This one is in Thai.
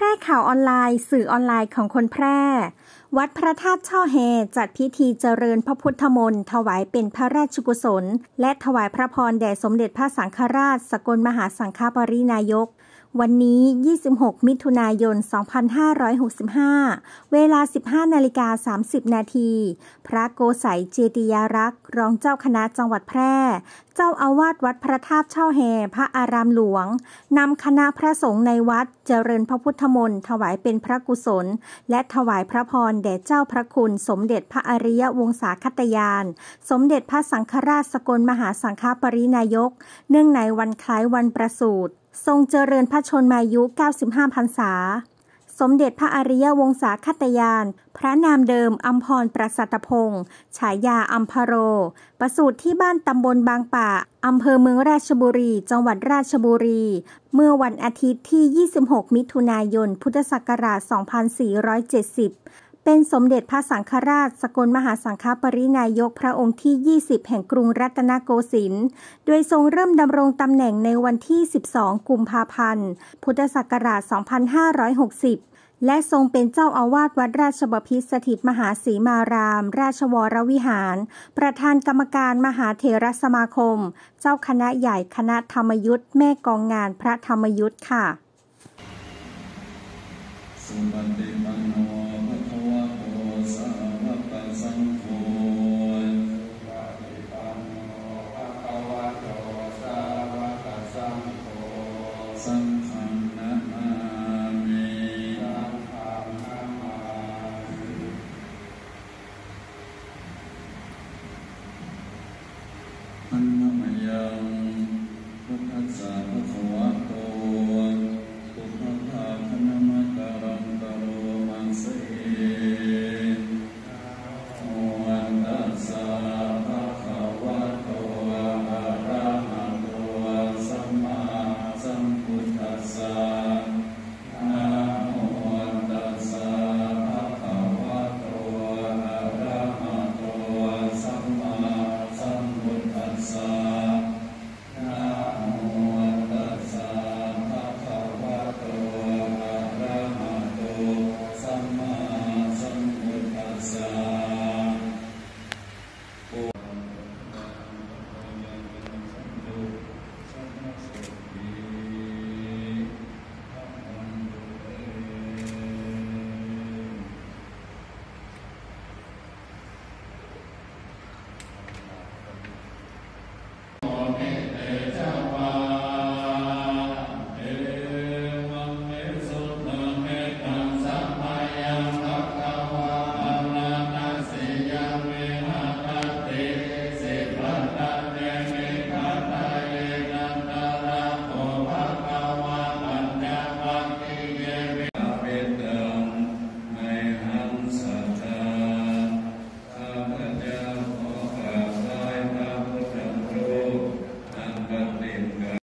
แพร่ข่าวออนไลน์ สื่อออนไลน์ของคนแพร่ วัดพระธาตุช่อแฮจัดพิธีเจริญพระพุทธมนต์ถวายเป็นพระราชกุศล และถวายพระพรแด่สมเด็จพระสังฆราช สกลมหาสังฆปรินายก วันนี้ 26 มิถุนายน 2565 เวลา 15 นาฬิกา 30 นาที พระโกสัยเจติยารักษ์รองเจ้าคณะจังหวัดแพร่ เจ้าอาวาสวัดพระธาตุเช่าแฮพระอารามหลวง นำคณะพระสงฆ์ในวัดเจริญพระพุทธมนต์ถวายเป็นพระกุศล และถวายพระพรแด่เจ้าพระคุณ สมเด็จพระอริยวงศาคตยาน สมเด็จพระสังฆราชสกลมหาสังฆปรินายก เนื่องในวันคล้ายวันประสูติ ทรงเจริญพระชนมายุ 95 พรรษา สมเด็จพระอริยวงศาคตยาน พระนามเดิมอัมพรประสัตพงศ์ฉายาอัมพโร ประสูติที่บ้านตำบลบางป่าอำเภอเมืองราชบุรี จังหวัดราชบุรี เมื่อวันอาทิตย์ที่ 26 มิถุนายน พุทธศักราช 2470 เป็นสมเด็จพระสังฆราช สกลมหาสังฆปรินายกพระองค์ที่ 20 แห่งกรุงรัตนโกสินทร์ โดยทรงเริ่มดำรงตำแหน่งในวันที่ 12 กุมภาพันธ์ พุทธศักราช 2560และทรงเป็นเจ้าอาวาสวัดราชบพิตรสถิตมหาสีมาราม ราชวรวิหาร ประธานกรรมการมหาเถรสมาคม เจ้าคณะใหญ่คณะธรรมยุทธ์แม่กองงานพระธรรมยุทธ์ค่ะ อันนมยังพุทธัสสะภะคะ